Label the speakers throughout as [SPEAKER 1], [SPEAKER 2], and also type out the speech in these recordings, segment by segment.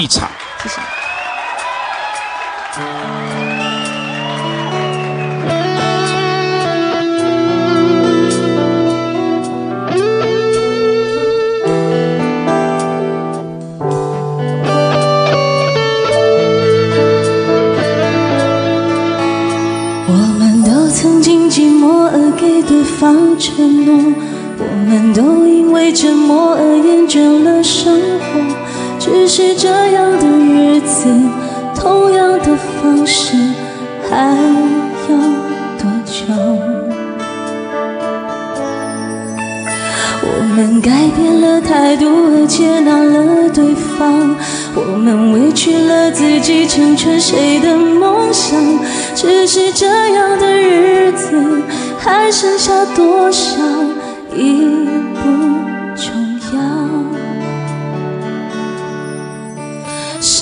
[SPEAKER 1] 一场，
[SPEAKER 2] 谢谢。我们都曾经寂寞而给对方承诺，我们都因为沉默而厌是这样的日子，同样的方式，还要多久？我们改变了态度而接纳了对方，我们委屈了自己成全谁的梦想？只是这样的日子，还剩下多少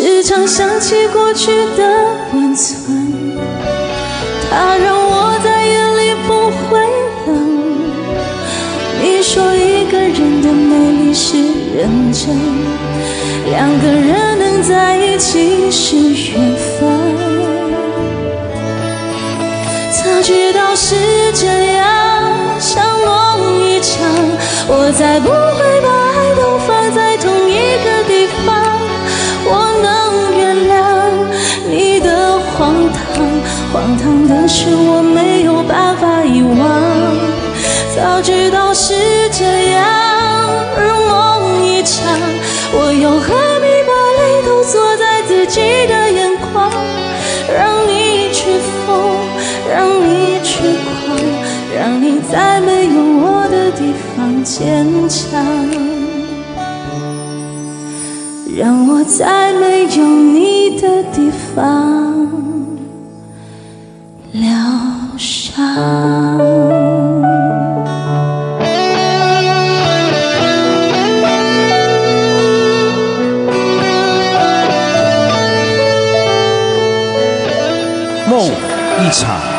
[SPEAKER 2] 时常想起过去的温存，它让我在夜里不会冷。你说一个人的美丽是认真，两个人能在一起是缘分。早知道是这样，像梦一场，我才不会荒唐的是我没有办法遗忘。早知道是这样，如梦一场，我又何必把泪都锁在自己的眼眶，让你去疯，让你去狂，让你在没有我的地方坚强。让我在没有你的地方
[SPEAKER 1] 梦一场。